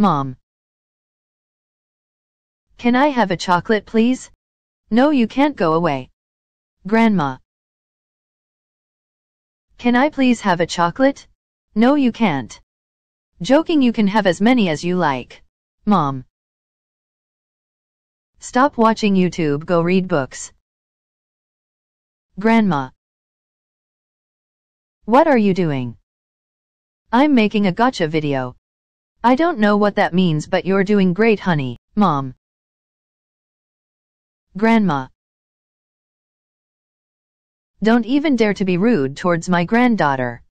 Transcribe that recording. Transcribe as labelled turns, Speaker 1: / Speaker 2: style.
Speaker 1: Mom. Can I have a chocolate please? No you can't go away. Grandma. Can I please have a chocolate? No you can't. Joking you can have as many as you like. Mom. Stop watching YouTube go read books. Grandma. What are you doing? I'm making a Gacha video. I don't know what that means but you're doing great honey, mom. Grandma. Don't even dare to be rude towards my granddaughter.